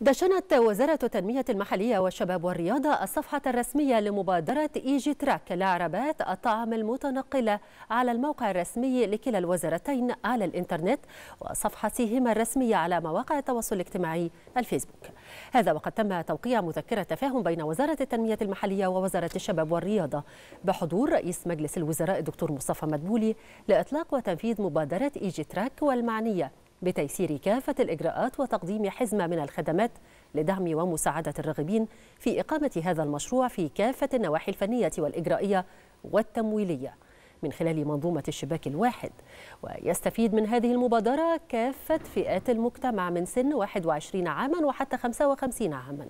دشنت وزارة التنمية المحلية والشباب والرياضة الصفحة الرسمية لمبادرة إيجي تراك لعربات الطعام المتنقلة على الموقع الرسمي لكلا الوزارتين على الإنترنت وصفحتهما الرسمية على مواقع التواصل الاجتماعي الفيسبوك. هذا وقد تم توقيع مذكرة تفاهم بين وزارة التنمية المحلية ووزارة الشباب والرياضة بحضور رئيس مجلس الوزراء الدكتور مصطفى مدبولي لإطلاق وتنفيذ مبادرة إيجي تراك والمعنية بتيسير كافة الإجراءات وتقديم حزمة من الخدمات لدعم ومساعدة الراغبين في إقامة هذا المشروع في كافة النواحي الفنية والإجرائية والتمويلية. من خلال منظومة الشباك الواحد ويستفيد من هذه المبادرة كافة فئات المجتمع من سن 21 عاما وحتى 55 عاما.